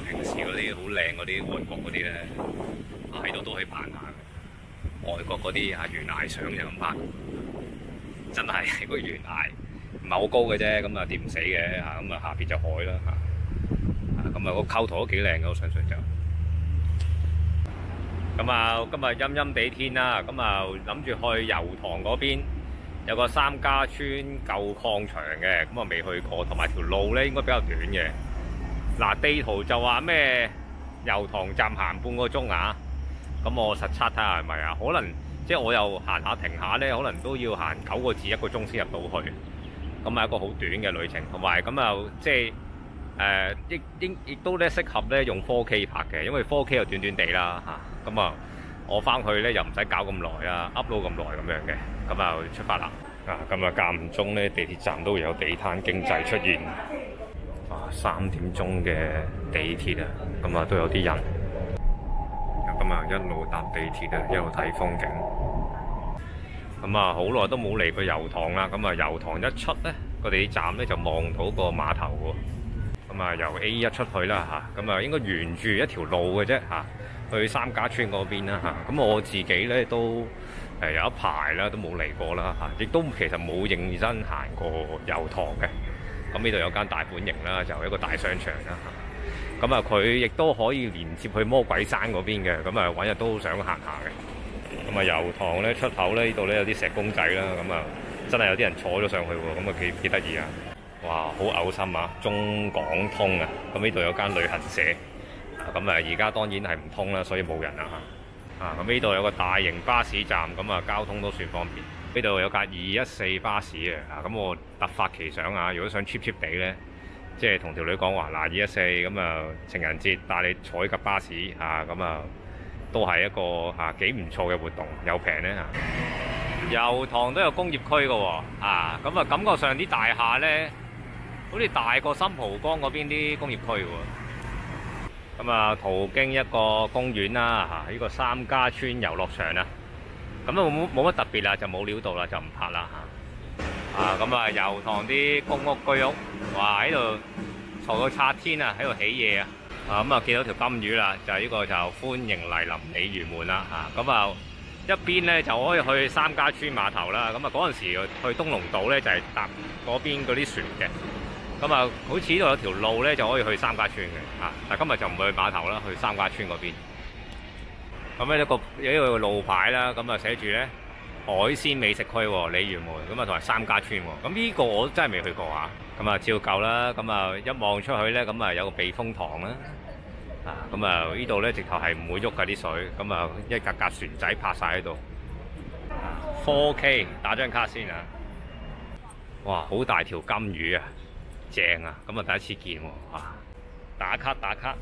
平時嗰啲好靚嗰啲外國嗰啲咧，喺度都可以扮下。外國嗰啲啊懸崖相就咁拍，真係個懸崖唔係好高嘅啫，咁啊跌唔死嘅嚇，咁啊下邊就海啦嚇。啊咁啊個構圖都幾靚嘅，我相信就。咁啊，今日陰陰地天啦，咁啊諗住去油塘嗰邊有個三家村舊礦場嘅，咁啊未去過，同埋條路咧應該比較短嘅。嗱地圖就話咩油塘站行半個鐘啊，咁我實測睇下係咪啊？可能即係我又行下停下咧，可能都要行九個字一個鐘先入到去。咁係一個好短嘅旅程，同埋咁又即係誒亦應亦都咧適合咧用 4K 拍嘅，因為 4K 又短短地啦嚇。咁啊，我翻去咧又唔使搞咁耐啊，upload 咁耐咁樣嘅，咁啊出發啦。啊，咁啊間唔中咧地鐵站都會有地攤經濟出現。三點鐘嘅地鐵啊，咁啊都有啲人。咁啊一路搭地鐵啊，一路睇風景。咁啊，好耐都冇嚟過油塘啦。咁啊，油塘一出咧，個地鐵站咧就望到個碼頭喎。咁啊，由 A 一出去啦嚇，咁啊應該沿住一條路嘅啫嚇，去三家村嗰邊啦嚇。咁我自己咧都誒有一排啦，都冇嚟過啦嚇，亦都其實冇認真行過油塘嘅。咁呢度有間大本營啦，就一個大商場啦。咁啊，佢亦都可以連接去魔鬼山嗰邊嘅。咁啊，揾日都想行下嘅。咁啊，油塘咧出口咧呢度咧有啲石公仔啦，咁啊真係有啲人坐咗上去喎，咁啊幾幾得意啊！哇，好嘔心啊！中港通啊，咁呢度有間旅行社，咁啊而家當然係唔通啦，所以冇人啦嚇。啊，咁呢度有個大型巴士站，咁啊交通都算方便。呢度有架二一四巴士，啊咁我突發奇想啊，如果想 cheap cheap 地咧，即係同條女講話嗱二一四咁啊情人節帶你坐一架巴士啊，咁啊〜都係一個嚇幾唔錯嘅活動，又平咧嚇。油塘都有工業區嘅喎，啊咁啊感覺上啲大廈咧，好似大過新蒲江嗰邊啲工業區喎。咁啊，途經一個公園啦嚇，呢個三家村遊樂場啊，咁啊冇冇乜特別啦，就冇料到啦，就唔拍啦嚇。啊咁啊，油塘啲公屋居屋，哇喺度嘈到拆天啊，喺度起嘢啊！啊咁啊，見到條金魚啦，就係、呢個就歡迎嚟臨鯉魚門啦嚇。咁啊，一邊咧就可以去三家村碼頭啦。咁啊，嗰陣時去東龍島咧就係、搭嗰邊嗰啲船嘅。咁啊，好似呢度有條路咧就可以去三家村嘅嚇。但今日就唔去碼頭啦，去三家村嗰邊。咁咧一個有一個路牌啦，咁啊寫住咧海鮮美食區喎，鯉魚門。咁啊同埋三家村喎。咁呢個我真係未去過啊。咁啊照舊啦。咁啊一望出去咧，咁啊有個避風塘啦。啊咁啊，呢度咧直頭係唔會喐㗎啲水，咁啊一格格船仔泊晒喺度。4K 打張卡先啊！哇，好大條金魚啊，正啊！咁啊第一次見喎，啊打卡打卡。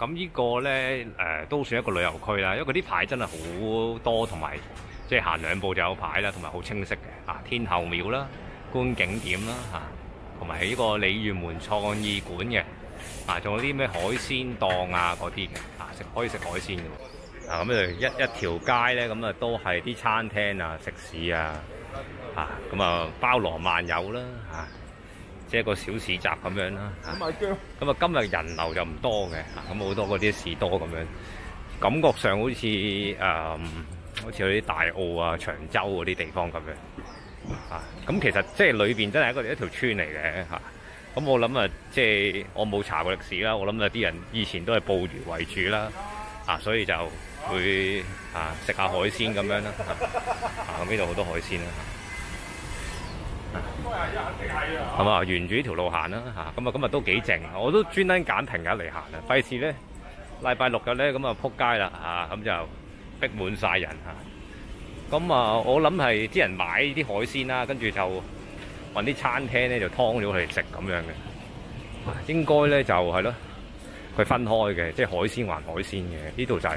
咁呢個咧誒都算一個旅遊區啦，因為啲牌真係好多，同埋即係行兩步就有牌啦，同埋好清晰嘅。啊，天后廟啦，觀景點啦，嚇，同埋呢個鯉魚門創意館嘅。啊，仲有啲咩海鮮檔啊嗰啲嘅，啊食可以食海鮮嘅。啊咁就一一條街咧，咁啊都係啲餐廳啊、食肆啊，啊咁啊包羅萬有啦，啊即係一個小市集咁樣啦。咁啊今日人流就唔多嘅，咁好多嗰啲士多咁樣，感覺上好似誒、嗯、好似嗰啲大澳啊、長洲嗰啲地方咁樣。啊咁其實即係裏邊真係一個一條村嚟嘅嚇。咁我諗啊，即係我冇查過歷史啦。我諗啊，啲人以前都係捕魚為主啦，啊，所以就會啊食下海鮮咁樣啦。啊，咁呢度好多海鮮啦。咁啊，沿住呢條路行啦。嚇，咁啊，今日都幾靜。我都專登揀平日嚟行啊，費事咧禮拜六日咧咁啊撲街啦嚇，咁就逼滿晒人嚇。咁啊，我諗係啲人買啲海鮮啦，跟住就。揾啲餐廳咧就劏咗佢嚟食咁樣嘅，應該咧就係咯，佢分開嘅，即係海鮮還海鮮嘅。呢度就係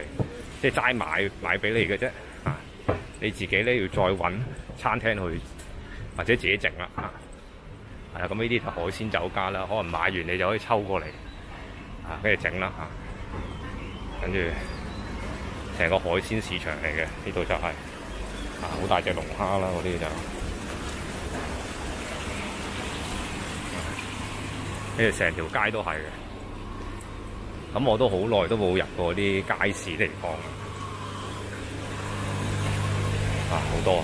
即係齋買買俾你嘅啫，啊，你自己咧要再揾餐廳去或者自己整啦，啊，係啊，咁呢啲就海鮮酒家啦，可能買完你就可以抽過嚟，啊，跟住整啦，嚇，跟住成個海鮮市場嚟嘅，呢度就係啊好大隻龍蝦啦，嗰啲就。跟住成條街都係嘅，咁我都好耐都冇入過啲街市地方啊，好多。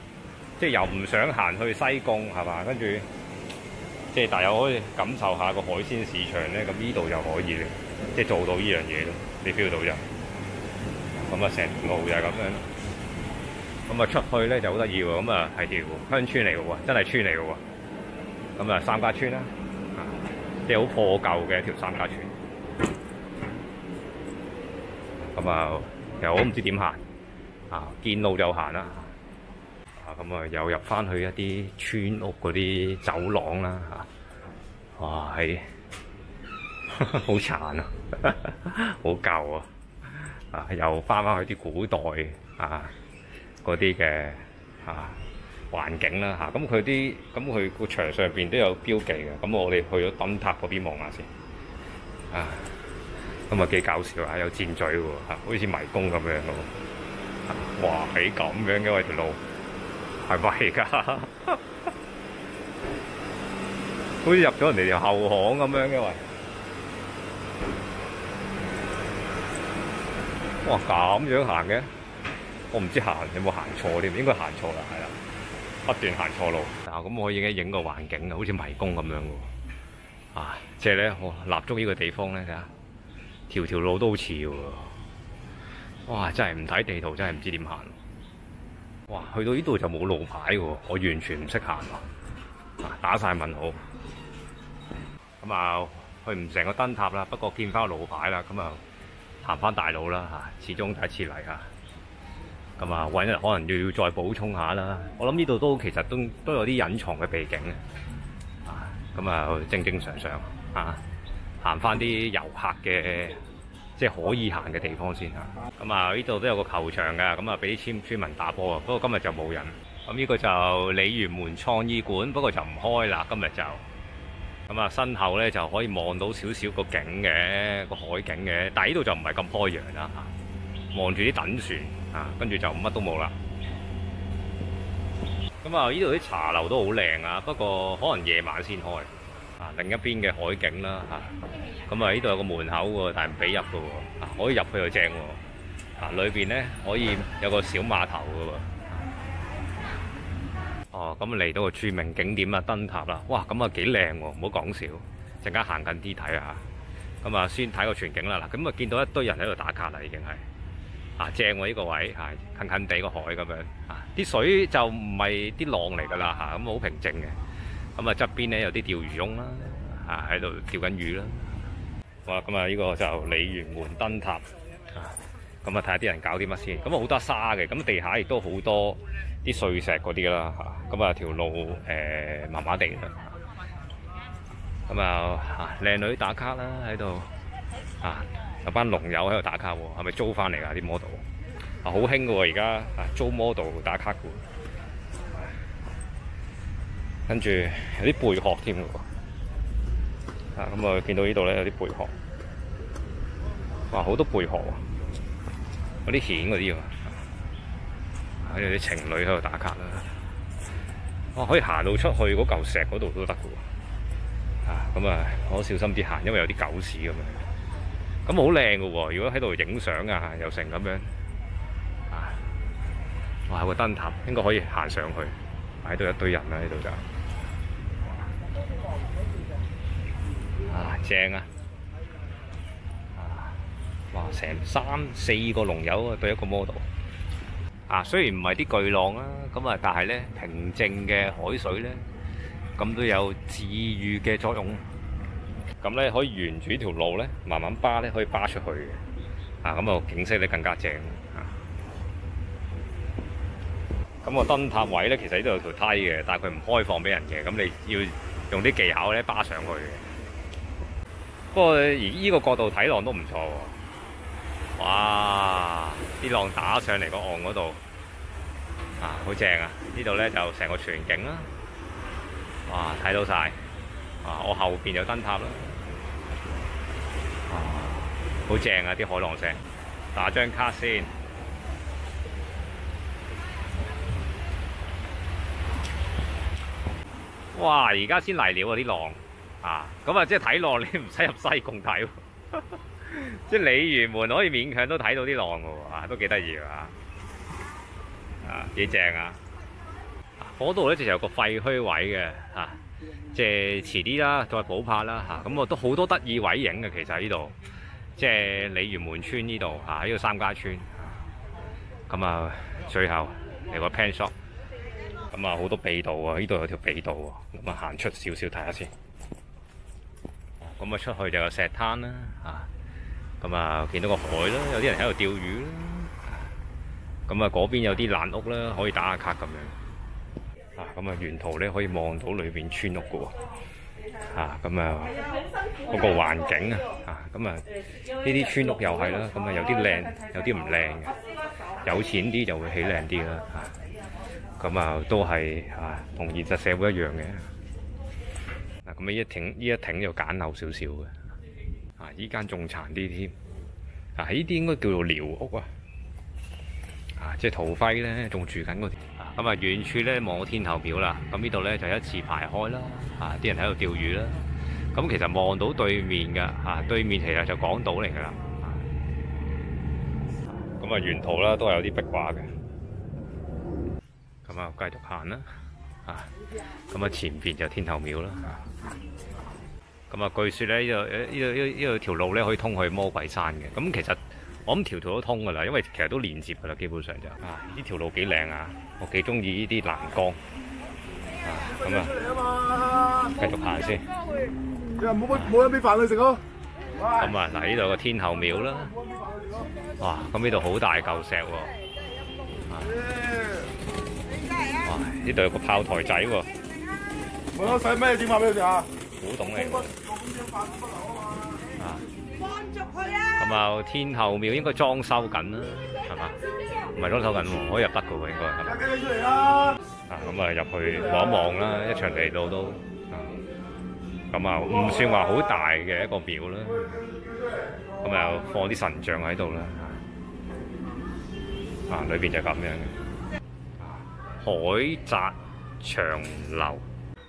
即係又唔想行去西貢係嘛，跟住即係但又可以感受下個海鮮市場咧。咁呢度就可以即係做到呢樣嘢咯。你 feel 到就咁啊，成路就係咁樣。咁啊出去咧就好得意喎。咁啊係條鄉村嚟嘅喎，真係村嚟嘅喎。咁啊三家村啦。即係好破舊嘅一條三家村，咁啊，其實我唔知點行啊，見路就行啦。咁啊，又入翻去一啲村屋嗰啲走廊啦，嚇！哇，係 好殘啊，好舊啊！啊，又翻翻去啲古代啊嗰啲嘅啊。環境啦嚇，咁佢啲咁佢個牆上邊都有標記嘅，咁我哋去咗燈塔嗰邊望下先，啊，咁啊幾搞笑啊，有箭嘴喎，好似迷宮咁樣嘅喎，哇，係咁樣嘅喎條路，係咪㗎？好似入咗人哋條後巷咁樣嘅喂，哇，咁樣行嘅，我唔知行有冇行錯添，應該行錯啦，係啦。不斷行錯路，啊咁我已經影個環境啊，好似迷宮咁樣喎，啊即係咧我立足呢個地方咧，睇下。條條路都好似喎，哇真係唔睇地圖真係唔知點行，哇去到呢度就冇路牌喎，我完全唔識行喎，打晒問號，咁啊去唔成個燈塔啦，不過見翻個路牌啦，咁啊行翻大路啦嚇，始終第一次嚟嚇。咁啊，揾日可能要再補充下啦。我諗呢度都其實都都有啲隱藏嘅背景。啊，咁啊，正正常常啊，行翻啲遊客嘅即係可以行嘅地方先嚇。咁啊，呢度都有個球場㗎，咁啊俾啲村村民打波啊。不過今日就冇人。咁呢個就鯉魚門創意館，不過就唔開啦。今日就咁啊，身後咧就可以望到少少個景嘅個海景嘅，但係呢度就唔係咁開揚啦嚇。望住啲等船。啊，跟住就乜都冇啦。咁啊，呢度啲茶樓都好靚啊，不過可能夜晚先開。另一邊嘅海景啦，嚇。咁啊，呢度有個門口喎，但係唔俾入嘅喎。可以入去就正喎。啊，裏邊咧可以有個小碼頭嘅喎。哦，咁啊嚟到個著名景點啊，燈塔啦。哇，咁啊幾靚喎，唔好講笑。陣間行近啲睇下。咁啊，先睇個全景啦。嗱，咁啊見到一堆人喺度打卡啦，已經係。啊，正喎！呢個位係近近地個海咁樣，啊啲水就唔係啲浪嚟㗎啦嚇，咁好平靜嘅。咁啊側邊咧有啲釣魚翁啦，啊喺度釣緊魚啦。好啦，咁啊呢個就鯉魚門燈塔啊，咁啊睇下啲人搞啲乜先。咁啊好多沙嘅，咁地下亦都好多啲碎石嗰啲啦嚇。咁啊條路誒麻麻地啦。咁啊嚇靚女打卡啦喺度啊！有班龍友喺度打卡喎，係咪租翻嚟㗎啲 model？啊，好興嘅喎，而家啊租 model 打卡嘅，跟住有啲貝殼添嘅喎。咁啊見到呢度咧有啲貝殼，哇好多貝殼啊！嗰啲蜆嗰啲啊，喺度啲情侶喺度打卡啦。哇，可以行到出去嗰嚿石嗰度都得嘅喎。啊，咁啊，我小心啲行，因為有啲狗屎咁樣。咁好靚嘅喎！如果喺度影相啊，又成咁樣啊，哇！個燈塔應該可以行上去，喺度一堆人啦，喺度就正啊！哇！成三四個龍友啊，對一個 model 啊，雖然唔係啲巨浪啊，咁啊，但係咧平靜嘅海水咧，咁都有治愈嘅作用。咁咧可以沿住呢條路咧，慢慢扒咧，可以扒出去嘅。啊，咁啊景色咧更加正。啊，咁個燈塔位咧，其實呢度有條梯嘅，但係佢唔開放俾人嘅。咁你要用啲技巧咧扒上去嘅。不過而依個角度睇浪都唔錯喎。哇！啲浪打上嚟個岸嗰度，啊，好正啊！呢度咧就成個全景啦。哇！睇到晒。啊！我後邊有燈塔啦。好正啊！啲海浪聲。打張卡先。哇！而家先嚟了啊啲浪。啊，咁啊，即係睇浪，你唔使入西貢睇喎，即係鯉魚門可以勉強都睇到啲浪嘅喎，啊，都幾得意啊，啊，幾正啊！嗰度咧就有個廢墟位嘅，吓，即係遲啲啦，再補拍啦，吓，咁啊都好多得意位影嘅，其實喺呢度，即係鯉魚門村呢度，吓，呢個三家村，咁啊，最後嚟個 pan shot，咁啊好多秘道啊，呢度有條秘道喎，咁啊行出少少睇下先。咁啊出去就有石灘啦，啊，咁啊見到個海啦，有啲人喺度釣魚啦，咁啊嗰邊有啲爛屋啦，可以打下卡咁樣，啊，咁啊沿途咧可以望到裏邊村屋嘅喎，啊，咁啊嗰個環境啊，啊，咁啊呢啲村屋又係啦，咁啊有啲靚，有啲唔靚嘅，有錢啲就會起靚啲啦，啊，咁啊都係啊同現實社會一樣嘅。咁呢一挺呢一挺就簡陋少少嘅，啊！依間仲殘啲添，啊！呢啲應該叫做寮屋啊，啊！即係陶輝咧仲住緊嗰啲，咁啊遠處咧望到天后廟啦，咁呢度咧就一字排開啦，啊！啲人喺度釣魚啦，咁其實望到對面嘅，啊！對面其實就港島嚟㗎啦，咁啊沿途啦都係有啲壁畫嘅，咁啊繼續行啦。啊，咁啊前邊就天后廟啦。咁啊，據說咧呢度呢度呢度條路咧可以通去魔鬼山嘅。咁其實我諗條條都通噶啦，因為其實都連接噶啦，基本上就啊呢條路幾靚啊，我幾中意呢啲欄杆。啊，咁啊，繼續行先。冇冇冇人俾飯佢食咯。咁啊，嗱呢度個天后廟啦。哇，咁呢度好大嚿石喎。呢度有個炮台仔喎。我使咩點話俾你哋啊？古董嚟。啊。咁啊，天后廟應該裝修緊啦，係嘛？唔係裝修緊喎，可以入得嘅喎，應該係咪？出嚟啦！啊，咁啊入去望一望啦，一場嚟到都。啊。咁啊，唔算話好大嘅一個廟啦。咁啊，放啲神像喺度啦。啊，裏邊就咁樣嘅。海澤長流，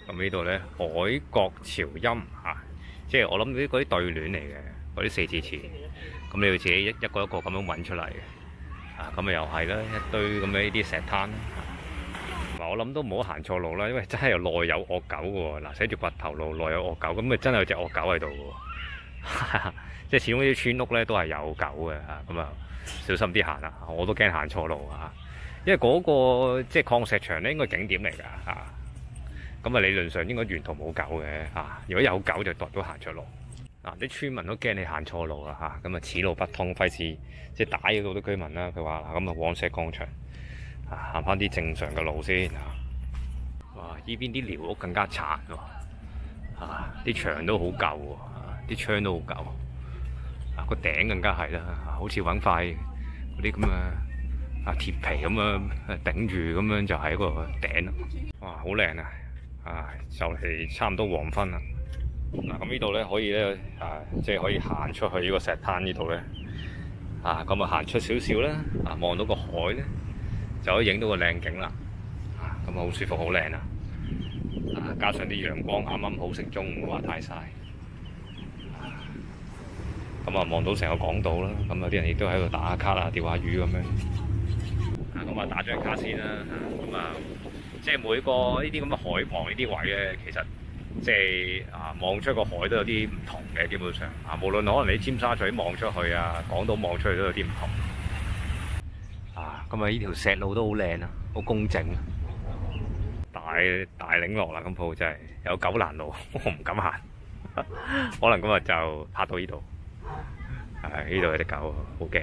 咁呢度咧海角潮音嚇，即係我諗啲嗰啲對聯嚟嘅，嗰啲四字詞，咁你要自己一一個一個咁樣揾出嚟嘅，啊咁啊又係啦，一堆咁嘅呢啲石灘，我諗都唔好行錯路啦，因為真係有內有惡狗嘅喎，嗱寫住掘頭路內有惡狗，咁啊真係有隻惡狗喺度嘅，即係始終啲村屋咧都係有狗嘅嚇，咁啊小心啲行啊，我都驚行錯路啊！因為嗰、個即係礦石場咧，應該景點嚟㗎嚇。咁啊，理論上應該沿途冇狗嘅嚇、如果有狗就代表行錯路。嗱、啲村民都驚你行錯路啦嚇。咁啊，此路不通，費事即係打擾到啲居民啦。佢話嗱，咁啊，往石礦場啊，行翻啲正常嘅路先嚇。哇、依邊啲寮屋更加殘喎嚇，啲牆都好舊喎，啲窗都好舊。啊，個頂更加係啦，好似揾塊嗰啲咁啊〜啊鐵皮咁樣頂住，咁樣就喺個頂啦。哇，好靚啊！啊，就嚟差唔多黃昏啦。嗱，咁呢度咧可以咧啊，即係可以行出去呢個石灘呢度咧。啊，咁啊行出少少啦，啊望到個海咧，就可以影到個靚景啦。啊，咁啊好舒服，好靚啊！啊，加上啲陽光啱啱好，食中午，唔話太曬。咁啊望到成個港島啦，咁有啲人亦都喺度打卡啊，釣下魚咁樣。咁啊，打張卡先啦，咁啊，即係每個呢啲咁嘅海旁呢啲位咧，其實即係啊，望出個海都有啲唔同嘅，基本上啊，無論可能你尖沙咀望出去啊，港島望出去都有啲唔同。啊，咁啊，呢條石路都好靚啊，好工整啊，大大嶺落啦，咁鋪真係有狗欄路，我唔敢行，可能今日就拍到呢度。係呢度有啲狗，好驚。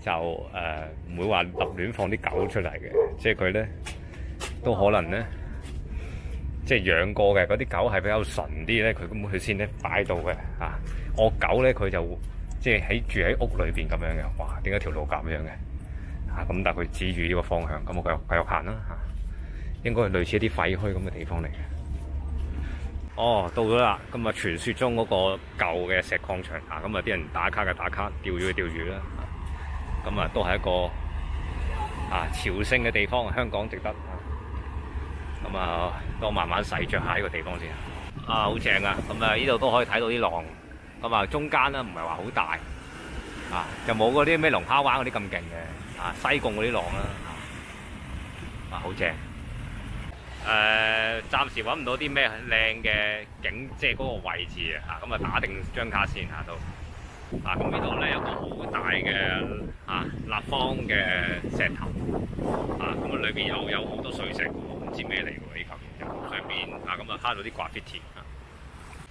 就誒唔、會話立亂放啲狗出嚟嘅，即係佢咧都可能咧。即係養過嘅嗰啲狗係比較純啲咧，佢根本佢先咧擺到嘅嚇。惡狗咧佢就即係喺住喺屋裏邊咁樣嘅。哇！點解條路咁樣嘅嚇？咁、但係佢指住呢個方向，咁我繼續繼續行啦嚇。應該係類似一啲廢墟咁嘅地方嚟嘅。哦，到咗啦！咁啊，傳說中嗰個舊嘅石礦場啊，咁啊啲人打卡嘅打卡，釣魚嘅釣魚啦。咁啊，都係一個啊朝聖嘅地方，香港值得。咁啊，我慢慢洗着下呢個地方先。啊，好正啊！咁啊，呢度都可以睇到啲浪。咁啊，中間咧唔係話好大，啊，就冇嗰啲咩龍蝦灣嗰啲咁勁嘅。啊，西貢嗰啲浪啦，啊，好正。誒、暫時揾唔到啲咩靚嘅景，即係嗰個位置啊！咁啊，打定張卡先下到。啊，咁呢度咧有個好大嘅啊立方嘅石頭，啊，咁啊裏邊有有好多碎石，唔知咩嚟喎呢嚿嘢，上邊啊咁啊慳到啲 graffiti 啊。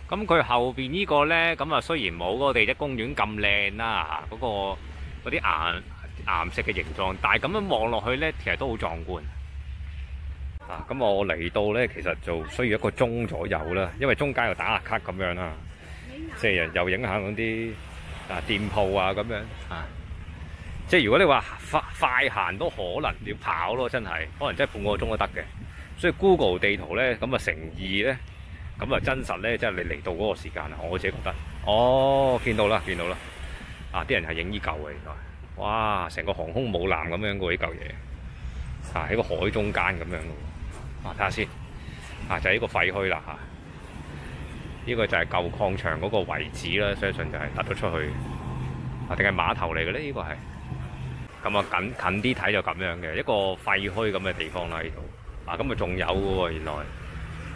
咁佢後邊呢個咧，咁啊雖然冇嗰個地質公園咁靚啦，嚇嗰、個嗰啲岩岩石嘅形狀，但係咁樣望落去咧，其實都好壯觀。啊，咁我嚟到咧，其實就需要一個鐘左右啦，因為中間又打下卡咁樣啦，即係又影響嗰啲啊店鋪啊咁樣啊。即係如果你話快快行都可能要跑咯，真係可能真係半個鐘都得嘅。所以 Google 地圖咧，咁啊誠意咧，咁啊真實咧，即係你嚟到嗰個時間啊，我自己覺得。哦，見到啦，見到啦。啊，啲人係影依嚿嘅，原來。哇，成個航空母艦咁樣嘅，呢嚿嘢。啊，喺個海中間咁樣嘅。啊，睇下先。啊，就係、呢個廢墟啦嚇。呢、個就係舊礦場嗰個遺址啦，相信就係突咗出去。啊，定係碼頭嚟嘅咧？呢、個係。咁啊，近近啲睇就咁樣嘅一個廢墟咁嘅地方啦，呢度。啊，咁啊仲有嘅喎，原來。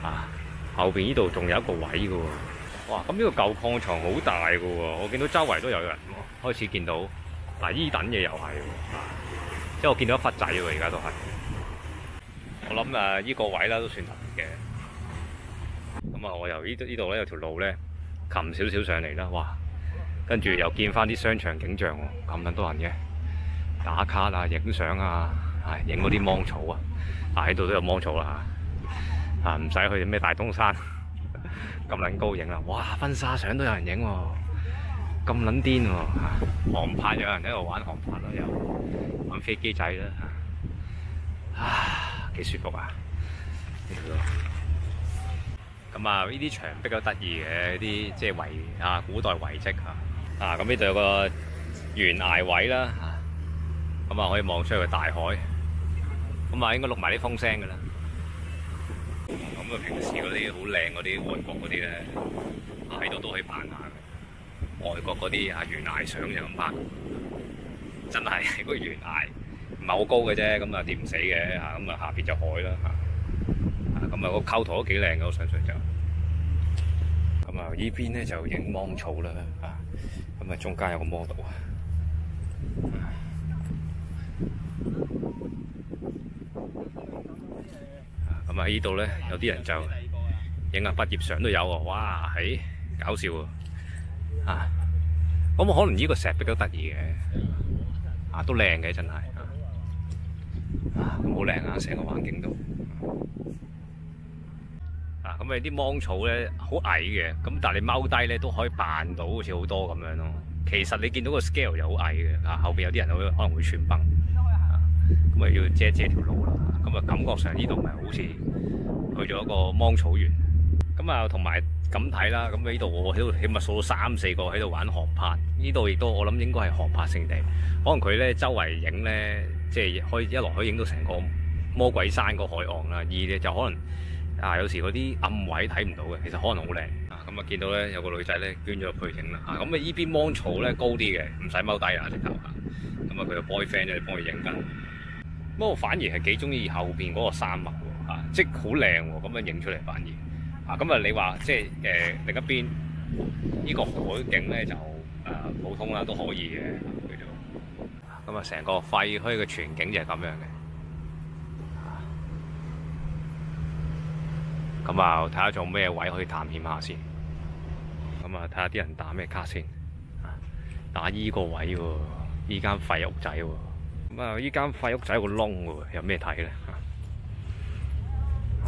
啊，後邊呢度仲有一個位嘅喎。哇！咁呢個舊礦場好大嘅喎，我見到周圍都有人喎，開始見到。嗱，依等嘢又係喎。即係我見到一忽仔喎，而家都係。我諗啊依個位啦都算特別嘅。咁啊，我由呢度呢度咧有條路咧，擒少少上嚟啦，哇！跟住又見翻啲商場景象喎，咁撚多人嘅，打卡啊、影相啊，係影嗰啲芒草啊，啊喺度都有芒草啦嚇，啊唔使去咩大東山 咁撚高影啦，哇！婚紗相都有人影喎，咁撚癲喎，航拍有人喺度玩航拍啦，又玩飛機仔啦，啊幾舒服啊！呢條路咁啊，呢啲牆壁都得意嘅，啲即係遺啊古代遺跡嚇。啊，咁呢度有個懸崖位啦嚇，咁啊可以望出去大海。咁啊應該錄埋啲風聲㗎啦。咁啊平時嗰啲好靚嗰啲外國嗰啲咧，喺度都可以拍下。外國嗰啲啊懸崖相就咁拍，真係個懸崖唔係好高嘅啫，咁啊跌唔死嘅嚇，咁啊下邊就海啦嚇。咁啊個構圖都幾靚嘅，我相信就。咁啊呢邊咧就影芒草啦啊，咁啊中間有個 model 啊。咁啊呢度咧有啲人就影下畢業相都有喎，哇係搞笑喎啊！咁可能呢個石壁都得意嘅，啊都靚嘅真係啊，啊咁好靚啊，成個環境都。咁啊啲芒草咧好矮嘅，咁但係你踎低咧都可以扮到好似好多咁樣咯。其實你見到個 scale 又好矮嘅，啊後邊有啲人可能會穿崩，啊咁啊要遮遮條路啦。咁啊感覺上呢度咪好似去咗一個芒草原。咁啊同埋咁睇啦，咁呢度我喺度起碼數到三四個喺度玩航拍，呢度亦都我諗應該係航拍聖地。可能佢咧周圍影咧，即係可以一來可以影到成個魔鬼山個海岸啦，二咧就可能。啊！有時嗰啲暗位睇唔到嘅，其實可能好靚啊！咁啊，見到咧有個女仔咧捐咗入去影啦啊！咁啊，依邊芒草咧高啲嘅，唔使踎低啊直頭啊！咁啊，佢個 boyfriend 咧幫佢影緊。不過反而係幾中意後邊嗰個山脈喎啊！即係好靚喎，咁樣影出嚟反而啊！咁啊，你話即係誒另一邊呢、個海景咧就誒、普通啦，都可以嘅叫做。咁啊，成個廢墟嘅全景就係咁樣嘅。咁啊，睇下仲有咩位可以探險下先。咁啊，睇下啲人打咩卡先。打依個位喎，依間廢屋仔喎。咁啊，依間廢屋仔有個窿喎，有咩睇咧？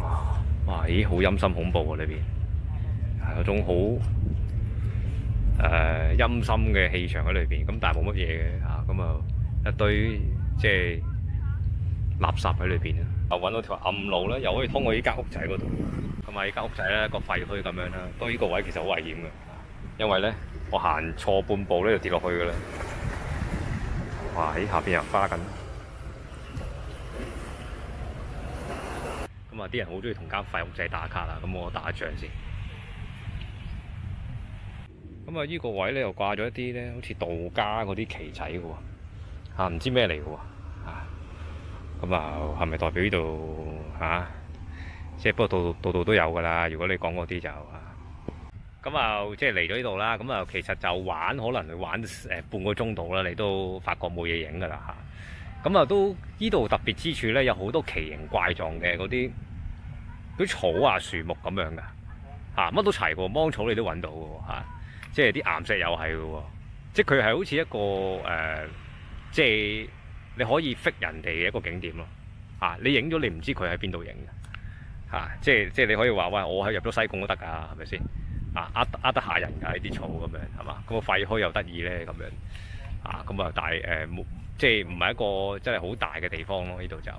哇！哇！咦，好陰森恐怖喎，裏邊係有種好誒陰森嘅氣場喺裏邊。咁但係冇乜嘢嘅嚇，咁啊一堆即係垃圾喺裏邊啊！啊揾到條暗路咧，又可以通過呢間屋仔嗰度。咁啊，依間屋仔咧個廢墟咁樣啦，不過呢個位其實好危險嘅，因為咧我行錯半步咧就跌落去嘅啦。哇！喺下邊又花緊。咁啊，啲人好中意同間廢屋仔打卡啦。咁我打一仗先。咁啊，呢個位咧又掛咗一啲咧，好似道家嗰啲旗仔嘅喎。啊，唔知咩嚟嘅喎。啊，咁啊，係咪代表呢度嚇？即係不過度度度都有㗎啦。如果你講嗰啲就啊，咁啊，即係嚟咗呢度啦。咁啊，其實就玩可能玩誒半個鐘度啦，你都發覺冇嘢影㗎啦嚇。咁啊，都呢度特別之處咧，有好多奇形怪狀嘅嗰啲啲草啊、樹木咁樣㗎嚇，乜都齊喎，芒草你都揾到嘅喎。即係啲岩石又係嘅喎，即係佢係好似一個誒、呃，即係你可以 fit 人哋嘅一個景點咯嚇。你影咗你唔知佢喺邊度影嘅嚇，即係即係你可以話喂，我喺入咗西貢都得㗎，係咪先啊？呃呃得下人㗎呢啲草咁樣係嘛？咁個廢墟又得意咧咁樣啊，咁啊但係誒冇即係唔係一個真係好大嘅地方咯？呢度就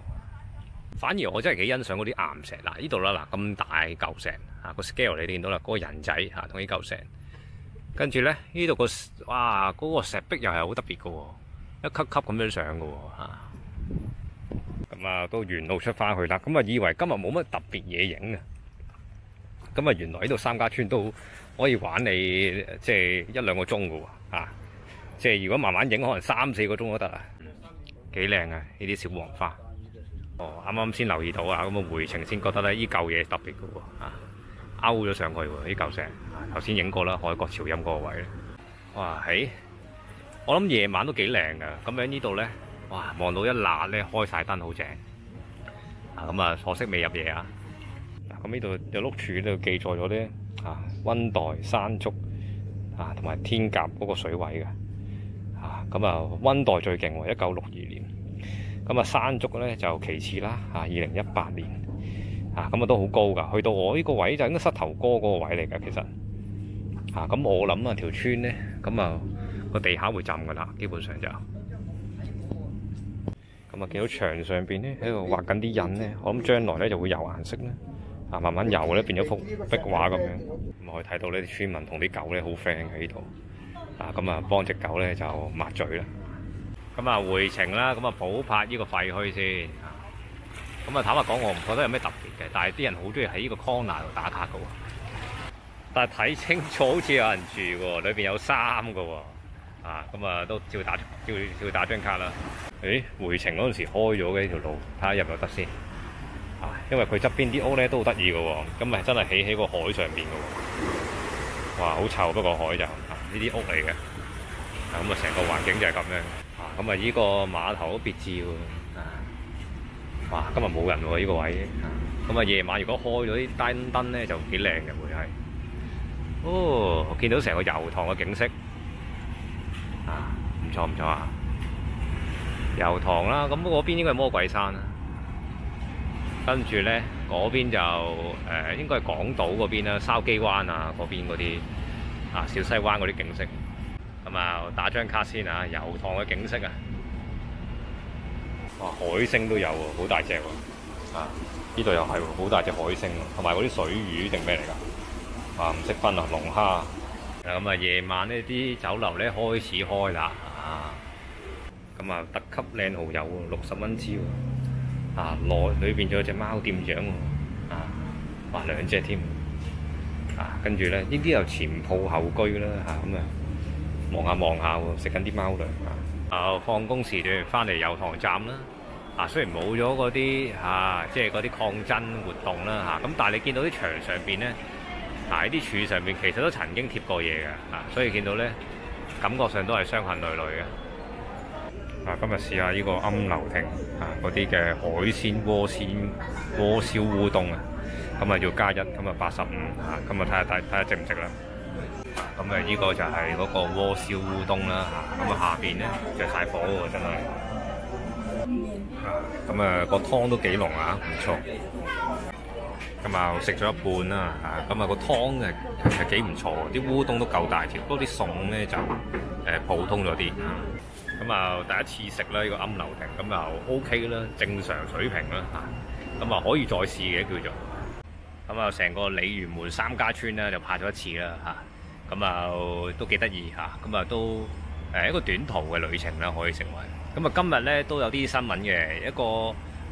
反而我真係幾欣賞嗰啲岩石嗱，呢度啦嗱咁大嚿石啊個 scale 你見到啦，嗰、個人仔嚇同呢嚿石。跟住咧，呢度個哇嗰、個石壁又係好特別嘅喎，一級級咁樣上嘅喎。咁啊，都沿路出翻去啦。咁啊，以為今日冇乜特別嘢影啊。咁啊，原來呢度三家村都可以玩你即係一兩個鐘噶喎啊！即係如果慢慢影，可能三四個鐘都得啊。幾靚啊！呢啲小黃花。哦，啱啱先留意到啊，咁啊回程先覺得咧，呢嚿嘢特別嘅喎啊！勾咗上去喎，呢嚿石。頭先影過啦，海角潮音嗰個位。哇，喺我諗夜晚都幾靚噶。咁喺呢度咧，哇，望到一辣咧，開晒燈好正。啊，咁啊，可惜未入夜啊。嗱，咁呢度有碌柱呢度記載咗咧，啊，溫代、山竹啊，同埋天鴿嗰個水位嘅。啊，咁啊，溫代最勁喎，一九六二年。咁啊，山竹咧就其次啦，啊，二零一八年。啊，咁啊都好高㗎，去到我呢個位就應該膝頭哥嗰個位嚟㗎，其實。啊，咁我諗啊條村咧，咁啊個地下會浸㗎啦，基本上就。咁啊見到牆上邊咧喺度畫緊啲印咧，我諗將來咧就會有顏色咧，啊慢慢油咧變咗幅壁畫咁樣。咁可以睇到呢啲村民同啲狗咧好 friend 喺呢度。啊，咁啊幫只狗咧就抹嘴啦。咁啊回程啦，咁啊補拍呢個廢墟先。咁啊，坦白講，我唔覺得有咩特別嘅，但係啲人好中意喺呢個 corner 度打卡嘅喎。但係睇清楚，好似有人住喎，裏邊有衫嘅喎。啊，咁啊都照打照照打張卡啦。誒，回程嗰陣時開咗嘅呢條路，睇下入唔入得先。啊，因為佢側邊啲屋咧都好得意嘅喎，咁咪真係起喺個海上邊嘅喎。哇，好臭，不過海就呢啲屋嚟嘅。咁啊，成個環境就係咁樣。啊，咁啊，呢個碼頭都別致喎。哇！今日冇人喎，呢個位。咁啊，夜晚如果開咗啲燈燈咧，就幾靚嘅會係。哦，我見到成個油塘嘅景色。错，唔错啊！油塘啦，咁嗰邊應該係魔鬼山啦。跟住咧，嗰邊就誒應該係港島嗰邊啦，筲箕灣啊嗰邊嗰啲啊小西灣嗰啲景色。咁啊，打張卡先啊，油塘嘅景色啊！哇！海星都有喎，好大隻喎！啊，呢度又係喎，好大隻海星，同埋嗰啲水魚定咩嚟㗎？啊，唔識分啊，龍蝦。咁啊，夜晚呢啲酒樓咧開始開啦，啊，咁啊特級靚蠔油喎，六十蚊支喎，啊，內裏邊仲有隻貓店長喎，啊，哇兩隻添，啊，跟住咧呢啲又前鋪後居啦，嚇咁啊，望下望下喎，食緊啲貓糧啊！啊！放工時段翻嚟油塘站啦。啊，雖然冇咗嗰啲啊，即係嗰啲抗爭活動啦嚇，咁但係你見到啲牆上邊咧，嗱喺啲柱上面其實都曾經貼過嘢嘅，啊，所以見到咧感覺上都係傷痕累累嘅。啊，今日試下呢個庵樓亭啊，嗰啲嘅海鮮鍋鮮鍋燒烏冬啊，咁啊要加一，咁啊八十五啊，咁啊睇下睇睇下值唔值啦。咁啊呢個就係嗰個鍋燒烏冬啦，咁啊下邊咧就晒火喎，真係。啊，咁啊個湯都幾濃啊，唔錯。咁啊食咗一半啦，啊咁啊個湯誒其實幾唔錯，啲烏冬都夠大條，不過啲餸咧就誒普通咗啲。咁啊第一次食啦呢個暗流亭，咁就 O K 啦，正常水平啦嚇。咁啊可以再試嘅叫做。咁啊成個鯉魚門三家村咧就拍咗一次啦嚇。咁啊都幾得意嚇，咁啊都誒一個短途嘅旅程啦，可以成為。咁啊今日咧都有啲新聞嘅一個。